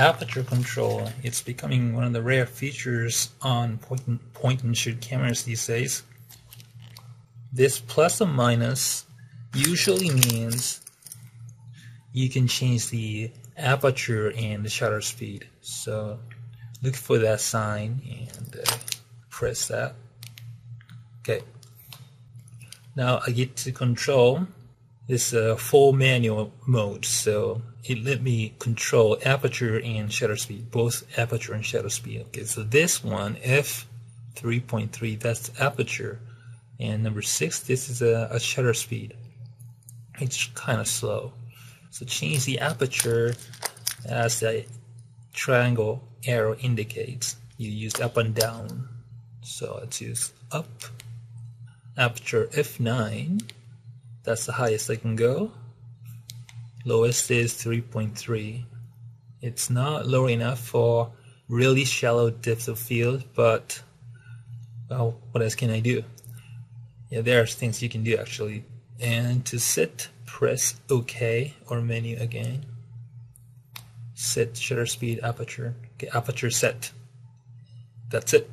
aperture control. It's becoming one of the rare features on point and, point and shoot cameras these days. This plus or minus usually means you can change the aperture and the shutter speed. So look for that sign and uh, press that. Okay. Now I get to control this a full manual mode. So it let me control aperture and shutter speed, both aperture and shutter speed. Okay, so this one, f 3.3, that's aperture. And number six, this is a, a shutter speed. It's kind of slow. So change the aperture as the triangle arrow indicates. You use up and down. So let's use up. Aperture f9. That's the highest I can go. Lowest is 3.3 it's not low enough for really shallow depths of field but well what else can I do? Yeah there are things you can do actually. And to set press OK or menu again. Set shutter speed aperture. Okay aperture set. That's it